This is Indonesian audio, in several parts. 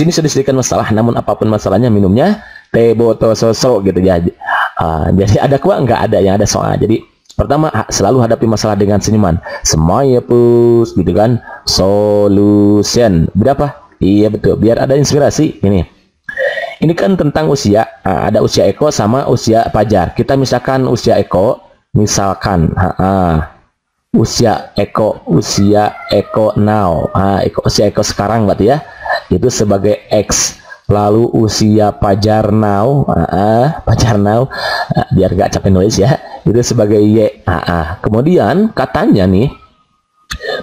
sini sudah disediakan masalah, namun apa pun masalahnya minumnya teh botol sosok gitu ya. Uh, jadi ada kuah nggak ada yang ada soal. Jadi pertama selalu hadapi masalah dengan senyuman. Semuanya pus gitu kan. Solution. Berapa? Iya betul. Biar ada inspirasi. Ini. Ini kan tentang usia. Uh, ada usia Eko sama usia Pajar. Kita misalkan usia Eko, misalkan, uh, usia Eko, usia Eko now, uh, Eko, usia Eko sekarang berarti ya itu sebagai X. Lalu usia pajar now uh, uh, pajar now uh, biar gak capek nulis ya. Itu sebagai Y uh, uh. kemudian katanya nih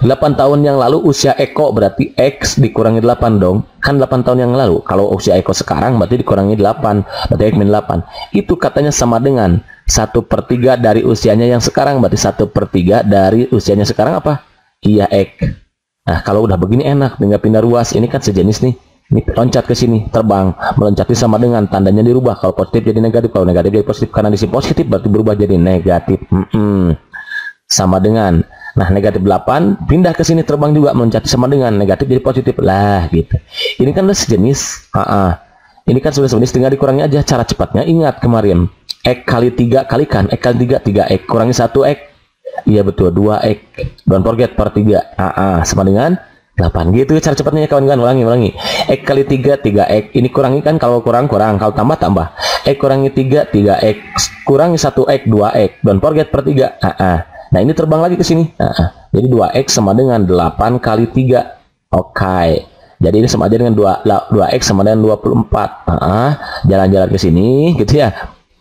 8 tahun yang lalu usia Eko berarti X dikurangi 8 dong. Kan 8 tahun yang lalu. Kalau usia Eko sekarang berarti dikurangi 8 berarti X min 8 itu katanya sama dengan satu per 3 dari usianya yang sekarang. Berarti satu per 3 dari usianya sekarang apa? Iya X Nah, kalau udah begini enak, tinggal pindah ruas. Ini kan sejenis nih. Ini loncat ke sini, terbang, meloncat sama dengan tandanya dirubah. Kalau positif jadi negatif, kalau negatif jadi positif. Karena di sini positif berarti berubah jadi negatif. Mm -mm. Sama dengan. Nah, negatif 8 pindah ke sini terbang juga meloncat sama dengan negatif jadi positif lah gitu. Ini kan udah sejenis. Ha -ha. Ini kan sudah sejenis tinggal dikurangi aja cara cepatnya. Ingat kemarin X kali 3 kalikan X kali 3 3 X kurangi 1 X Iya betul, 2x. Don't forget per 3. AA sama dengan 8. Gitu cara cepatnya kawan-kawan. Ulangi, ulangi. X kali 3, 3x. Ini kurangi kan kalau kurang, kurang. Kalau tambah, tambah. X kurangi 3, 3x. Kurangi 1x, 2x. Don't forget per 3. AA. Nah ini terbang lagi ke sini. AA. Jadi 2x sama dengan 8 kali 3. Oke. Okay. Jadi ini sama aja dengan 2, 2x sama dengan 24. Jalan-jalan ke sini gitu ya.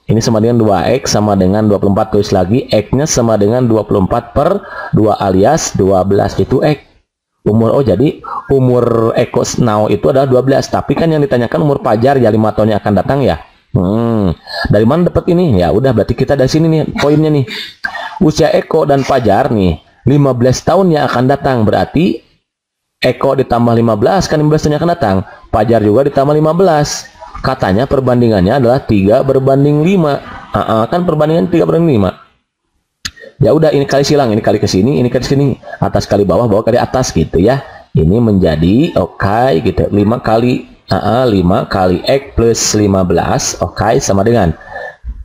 Ini sama dengan 2X sama dengan 24 tulis lagi. X-nya sama dengan 24 per 2 alias 12 itu X. Umur oh jadi umur Eko Now itu adalah 12 tapi kan yang ditanyakan umur Pajar ya 5 tahun yang akan datang ya. Hmm, dari mana dapat ini? Ya udah berarti kita dari sini nih poinnya nih. Usia Eko dan Pajar nih 15 tahun yang akan datang. Berarti Eko ditambah 15 kan 15 tahun yang akan datang. Pajar juga ditambah 15 katanya perbandingannya adalah 3 berbanding 5 uh, uh, kan perbandingan 3 berbanding 5 ya udah ini kali silang ini kali ke sini ini kali ke sini. Atas kali bawah bawah kali atas gitu ya. Ini menjadi oke okay, gitu. 5 kali uh, uh, 5 kali X plus 15 oke okay, sama dengan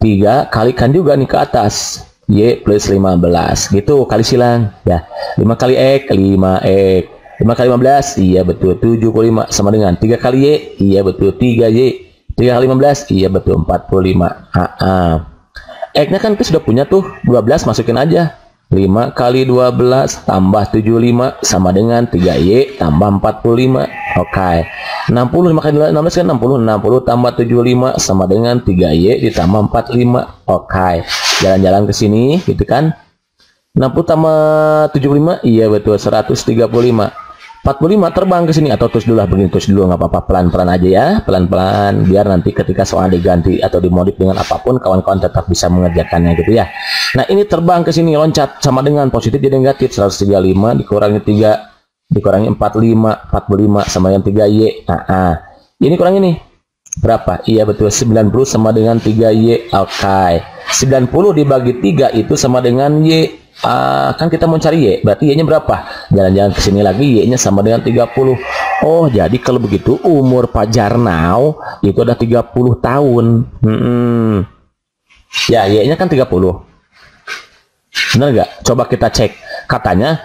3 kalikan juga nih ke atas. Y plus 15 gitu kali silang ya. 5 kali X 5X 5 kali 15 iya betul. 75 sama dengan 3 kali Y iya betul. 3Y 3 kali 15 iya betul. 45 ah, X nya kan kita sudah punya tuh 12 masukin aja. 5 kali 12 tambah 75 sama dengan 3Y tambah 45 oke. Okay. 60 5 kali 16 kan 60 60 tambah 75 sama dengan 3Y ditambah 45 oke. Okay. jalan-jalan ke sini gitu kan? 60 tambah 75 iya betul. 135 45 terbang ke sini. Atau terus dulu lah begini terus dulu nggak apa-apa. Pelan-pelan aja ya pelan-pelan. Biar nanti ketika soal diganti atau dimodif dengan apa pun kawan-kawan tetap bisa mengerjakannya gitu ya. Nah ini terbang ke sini loncat sama dengan positif jadi negatif. 135 dikurangi 3 dikurangi 45 45 sama dengan 3 Y. Nah, ah. ini kurang ini. Berapa? Iya betul. 90 sama dengan 3 Y. Oke. okay. 90 dibagi 3 itu sama dengan Y uh, kan kita mau cari Y berarti Y nya berapa? Jalan-jalan ke sini lagi Y nya sama dengan 30 oh jadi kalau begitu umur Pajar Now itu ada 30 tahun. Hmm. ya Y nya kan 30 benar nggak? Coba kita cek. Katanya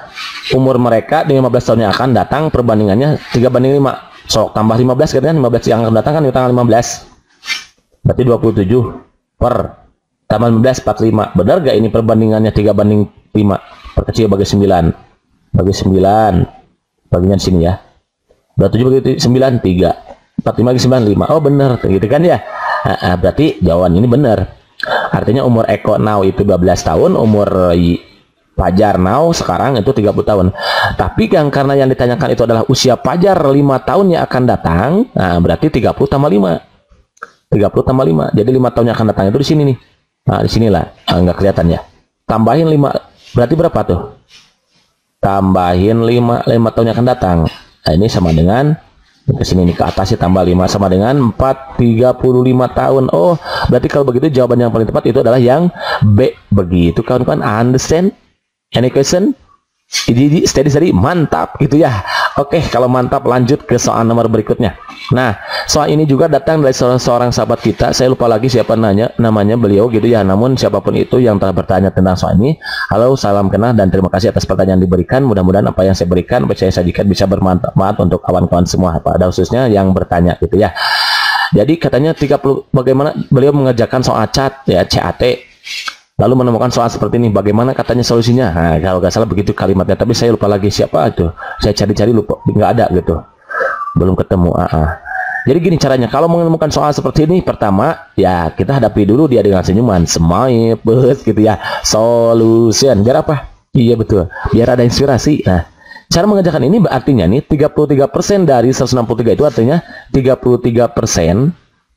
umur mereka di 15 tahun yang akan datang perbandingannya 3 banding 5 so tambah 15 kan 15 yang akan datang kan di tanggal 15 berarti 27 per tambah 15 45 benar gak ini perbandingannya 3 banding 5 perkecil bagi 9 bagi 9 bagian sini ya. 27 bagi 9 3 45 bagi 9 5 oh benar gitu kan ya? Nah, berarti jawaban ini benar artinya umur Eko now itu 12 tahun umur Pajar now sekarang itu 30 tahun. Tapi yang karena yang ditanyakan itu adalah usia Pajar 5 tahun yang akan datang nah berarti 30 tambah 5 30 tambah 5 jadi 5 tahun yang akan datang itu di sini nih. Nah di sinilah enggak kelihatan ya. Tambahin 5 Berarti berapa tuh? Tambahin 5 5 tahun yang akan datang. Nah, ini sama dengan ke sini nih ke atas ya tambah 5 sama dengan 4 35 tahun. Oh, berarti kalau begitu jawaban yang paling tepat itu adalah yang B. Begitu kawan-kawan understand? Any question? Jadi steady steady mantap gitu ya. Oke, kalau mantap lanjut ke soal nomor berikutnya. Nah, soal ini juga datang dari seorang, seorang sahabat kita. Saya lupa lagi siapa nanya namanya beliau gitu ya. Namun siapa pun itu yang telah bertanya tentang soal ini, halo, salam kenal dan terima kasih atas pertanyaan diberikan. Mudah-mudahan apa yang saya berikan, apa yang saya sajikan bisa bermanfaat untuk kawan-kawan semua, pada khususnya yang bertanya gitu ya. Jadi katanya 30 bagaimana beliau mengerjakan soal cat ya CAT lalu menemukan soal seperti ini bagaimana katanya solusinya nah kalau nggak salah begitu kalimatnya tapi saya lupa lagi siapa itu saya cari-cari lupa nggak ada gitu belum ketemu ah, ah. Jadi gini caranya kalau menemukan soal seperti ini pertama ya kita hadapi dulu dia dengan senyuman. Smile bus gitu ya. Solution. Biar apa? Iya betul. Biar ada inspirasi. Nah cara mengerjakan ini artinya nih 33% dari 163 itu artinya 33%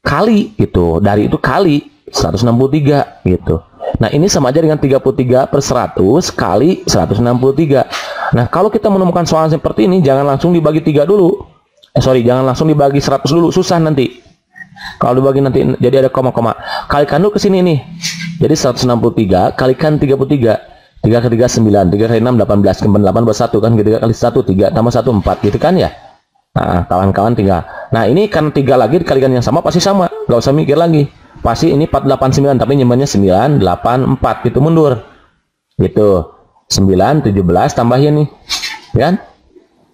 kali gitu. Dari itu kali 163 gitu. Nah, ini sama aja dengan 33 per 100 kali 163. Nah, kalau kita menemukan soal seperti ini, jangan langsung dibagi 3 dulu. Eh, sorry, jangan langsung dibagi 100 dulu. Susah nanti. Kalau dibagi nanti, jadi ada koma-koma. Kalikan dulu ke sini nih. Jadi 163 kalikan 33. 3 ke 3 9, 3 ke 6 18, ke 8 buat 1 kan, 3 kali 1 3 tambah 1 4 gitu kan ya. Nah, kawan-kawan tinggal. Nah, ini kan 3 lagi dikalikan yang sama pasti sama, nggak usah mikir lagi pasti ini 489 tapi nyimpannya 984 gitu mundur gitu 9 17 tambahin nih kan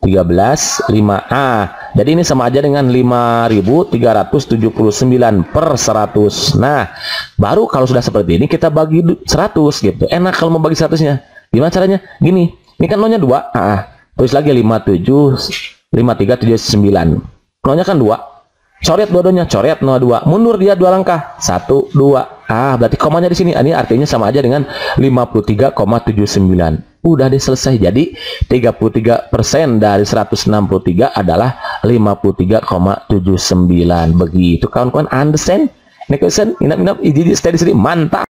13 5A jadi ini sama aja dengan 5379 per 100 nah baru kalau sudah seperti ini kita bagi 100 gitu. Enak kalau mau bagi 100 nya gimana caranya? Gini ini kan nolnya 2 ah, tulis lagi 57 5379 nolnya kan 2 coret dua-duanya coret 02 mundur dia dua langkah. Satu dua. Ah berarti komanya di sini. Ini artinya sama aja dengan 53,79 udah deh selesai jadi 33% dari 163 adalah 53,79 begitu kawan-kawan. Understand? Ini question? Inap inap. Ini di sini. Mantap.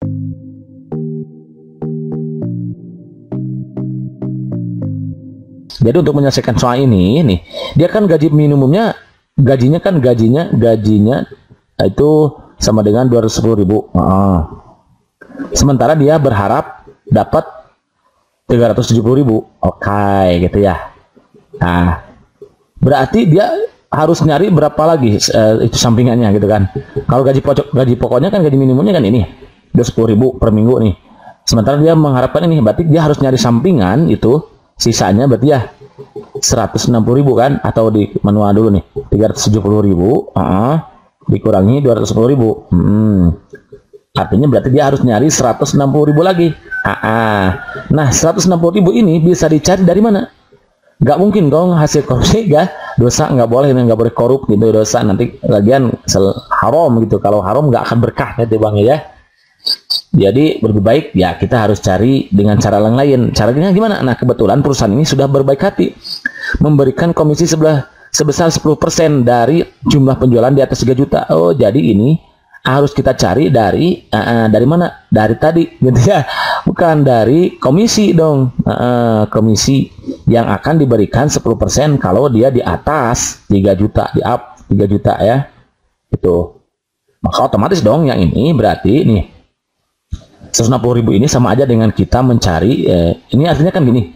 Jadi untuk menyelesaikan soal ini nih dia kan gaji minimumnya gajinya kan gajinya gajinya itu sama dengan 210 ribu. Uh. sementara dia berharap dapat 370 ribu. Oke okay, gitu ya. Nah berarti dia harus nyari berapa lagi uh, itu sampingannya gitu kan. Kalau gaji pokok gaji pokoknya kan gaji minimumnya kan ini 210 ribu per minggu nih. Sementara dia mengharapkan ini berarti dia harus nyari sampingan itu sisanya berarti ya 160 ribu kan atau di manual dulu nih 370 ribu uh -uh, dikurangi 210 ribu. Hmm. artinya berarti dia harus nyari 160 ribu lagi uh -uh. nah 160 ribu ini bisa dicari dari mana Gak mungkin dong hasil korupsi ya dosa nggak boleh nggak boleh korup gitu dosa nanti lagian haram gitu kalau haram nggak akan berkah ya bang ya jadi lebih baik ya kita harus cari dengan cara yang lain. Caranya gimana? Nah kebetulan perusahaan ini sudah berbaik hati memberikan komisi sebelah sebesar 10% dari jumlah penjualan di atas 3 juta. Oh jadi ini harus kita cari dari uh, dari mana? Dari tadi gitu ya. Bukan dari komisi dong. Uh, komisi yang akan diberikan 10% kalau dia di atas 3 juta, di up 3 juta ya. Itu. Maka otomatis dong yang ini berarti nih 160 ribu ini sama aja dengan kita mencari eh, ini artinya kan gini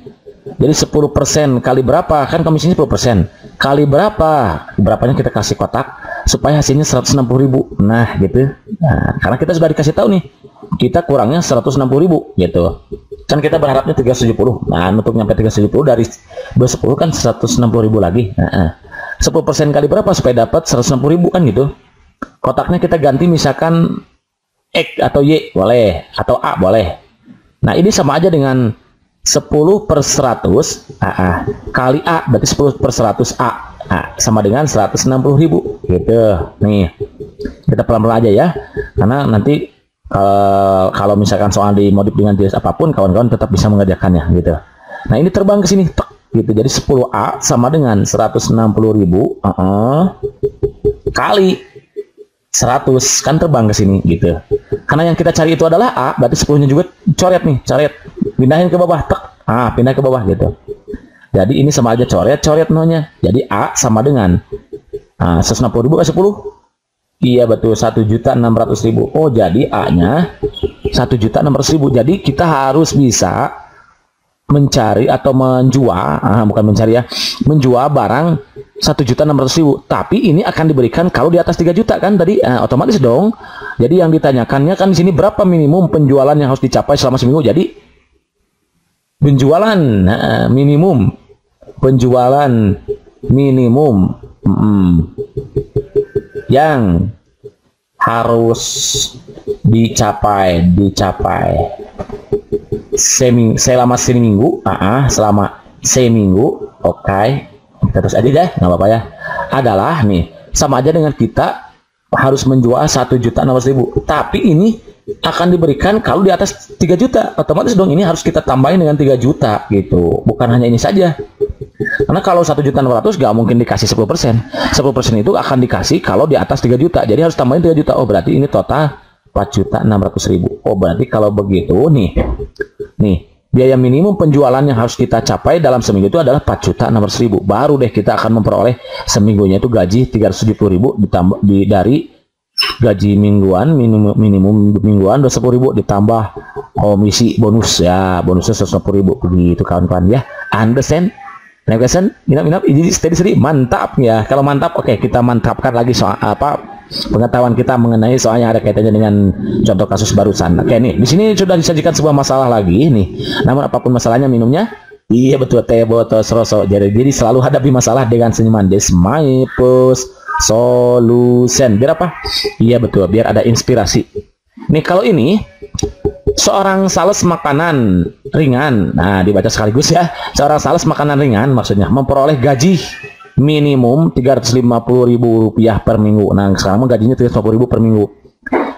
jadi 10% kali berapa kan komisinya 10% kali berapa berapanya kita kasih kotak supaya hasilnya 160 ribu nah gitu nah, karena kita sudah dikasih tahu nih kita kurangnya 160 ribu gitu. Kan kita berharapnya 370 nah untuk nyampe 370 dari 210 kan 160 ribu lagi. Nah, 10% kali berapa supaya dapat 160 ribu kan gitu. Kotaknya kita ganti misalkan X atau Y boleh. Atau A boleh. Nah ini sama aja dengan 10 per 100 A, A. kali A berarti 10 per 100 A, A sama dengan 160 ribu gitu. Nih kita pelan-pelan aja ya. Karena nanti kalau, kalau misalkan soal dimodif dengan jenis apa pun kawan-kawan tetap bisa mengerjakannya gitu nah ini terbang ke sini gitu jadi 10A sama dengan 160 ribu uh -uh, kali 100 kan terbang ke sini gitu. Karena yang kita cari itu adalah A, berarti 10-nya juga coret nih, coret. Pindahin ke bawah, tek. Ah, pindah ke bawah gitu. Jadi ini sama aja coret, coret nolnya. Jadi A sama dengan ah, 160 ribu ke 10. Iya betul, 1 juta 600 ribu. Oh jadi A-nya 1 juta 600 ribu. Jadi kita harus bisa mencari atau menjual, ah, bukan mencari ya, menjual barang satu juta enam ratus ribu. Tapi ini akan diberikan kalau di atas 3 juta kan tadi, ah, otomatis dong. Jadi yang ditanyakannya kan di sini berapa minimum penjualan yang harus dicapai selama seminggu. Jadi penjualan ah, minimum, penjualan minimum hmm, yang harus dicapai, dicapai. Semi selama seminggu ah uh, selama seminggu oke. Okay. terus aja deh nggak apa-apa ya. Adalah nih sama aja dengan kita harus menjual satu juta enam ribu. Tapi ini akan diberikan kalau di atas 3 juta. Otomatis dong ini harus kita tambahin dengan 3 juta gitu. Bukan hanya ini saja karena kalau satu juta enam ratus gak mungkin dikasih 10 persen. 10 persen itu akan dikasih kalau di atas 3 juta. Jadi harus tambahin 3 juta. Oh berarti ini total 4 juta 600 ribu. Oh berarti kalau begitu nih Nih, biaya minimum penjualan yang harus kita capai dalam seminggu itu adalah 4 juta 600 ribu. Baru deh kita akan memperoleh seminggunya itu gaji 370 ribu ditambah di, dari gaji mingguan minimum, minimum mingguan 20 ribu ditambah komisi bonus. Ya bonusnya 150 ribu. Begitu kawan-kawan ya. Understand Navigation, minap minap, ini steady steady, mantap ya. Kalau mantap, oke okay, kita mantapkan lagi soal apa pengetahuan kita mengenai soalnya ada kaitannya dengan contoh kasus barusan. Oke nih, di sini sudah disajikan sebuah masalah lagi nih. Namun apa pun masalahnya minumnya Iya betul teh botol seroso. Jadi jadi selalu hadapi masalah dengan senyuman. This my post solution. Biar apa? Iya betul. Biar ada inspirasi. Nih kalau ini seorang sales makanan ringan. Nah dibaca sekaligus ya. Seorang sales makanan ringan maksudnya memperoleh gaji minimum Rp350.000 per minggu. Nah, sekarang gajinya Rp350.000 per minggu.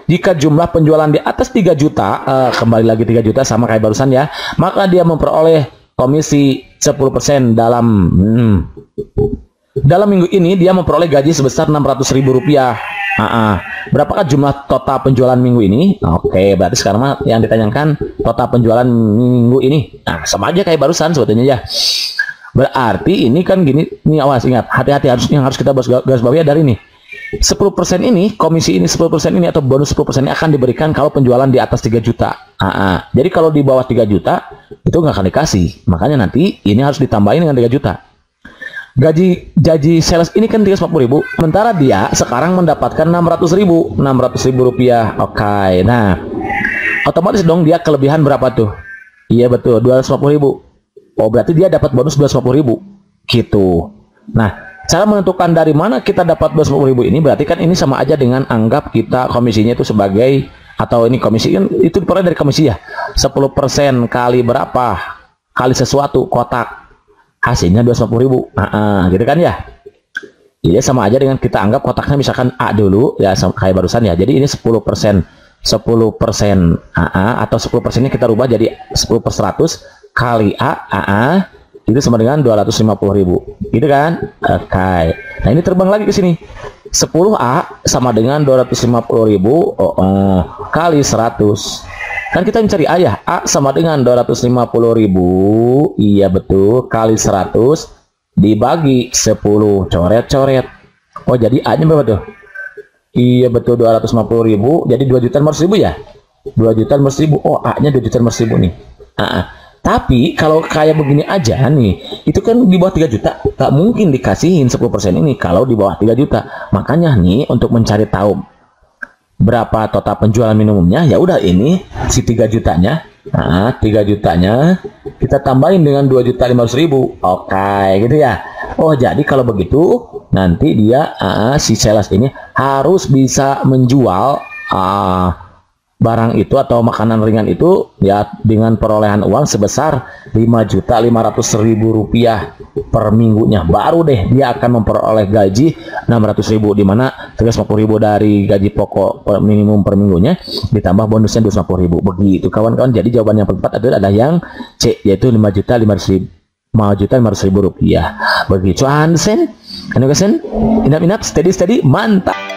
Jika jumlah penjualan di atas 3 juta, uh, kembali lagi 3 juta sama kayak barusan ya, maka dia memperoleh komisi 10% dalam hmm, dalam minggu ini dia memperoleh gaji sebesar Rp600.000. Uh -uh. Berapakah jumlah total penjualan minggu ini? Oke, okay, berarti sekarang yang ditanyakan total penjualan minggu ini. Nah, sama aja kayak barusan sebetulnya ya. Berarti ini kan gini, ini awas ingat, hati-hati harus yang harus kita garis bawahi dari ini. 10% ini, komisi ini 10% ini atau bonus 10% ini akan diberikan kalau penjualan di atas 3 juta. Aa, jadi kalau di bawah 3 juta itu nggak akan dikasih. Makanya nanti ini harus ditambahin dengan 3 juta. Gaji gaji sales ini kan 340 ribu, sementara dia sekarang mendapatkan 600 ribu, 600 ribu rupiah. Oke, okay. nah otomatis dong dia kelebihan berapa tuh? Iya betul, 250 ribu. Oh berarti dia dapat bonus 250 ribu gitu. Nah cara menentukan dari mana kita dapat 250 ribu ini berarti kan ini sama aja dengan anggap kita komisinya itu sebagai atau ini komisi kan itu diperoleh dari komisi ya 10% kali berapa kali sesuatu kotak hasilnya 250 ribu. Nah, gitu kan ya? Iya sama aja dengan kita anggap kotaknya misalkan A dulu ya kayak barusan ya. Jadi ini 10% 10% AA atau 10% persennya kita rubah jadi 10 per 100 kali A, AA itu sama dengan 250 ribu. Gitu kan? Oke. Okay. nah ini terbang lagi ke sini. 10A sama dengan 250 ribu oh, oh, kali 100 kan kita mencari A ya A sama dengan 250 ribu. Iya betul. Kali 100 dibagi 10 coret-coret. Oh jadi A nya berapa tuh? Iya betul. 250 ribu. Jadi 2 juta 500 ribu ya? 2 juta 500 ribu oh A nya 2 juta 500 ribu nih. A -a. Tapi kalau kayak begini aja nih, itu kan di bawah 3 juta, tak mungkin dikasihin 10% ini kalau di bawah 3 juta. Makanya nih untuk mencari tahu berapa total penjualan minimumnya, ya udah ini si 3 jutanya. Nah, 3 jutanya kita tambahin dengan 2 juta 500 ribu. Oke, gitu ya. Oh, jadi kalau begitu nanti dia uh, si sales ini harus bisa menjual uh, barang itu atau makanan ringan itu ya dengan perolehan uang sebesar 5 juta 500 ribu rupiah per minggunya. Baru deh dia akan memperoleh gaji 600 ribu di mana 350 ribu dari gaji pokok per minimum per minggunya ditambah bonusnya 250 ribu. Begitu kawan-kawan. Jadi jawaban yang tepat adalah yang C yaitu 5 juta 500 ribu 5 juta 500 ribu rupiah. Begitu Hansen. Kesen inap inap steady steady mantap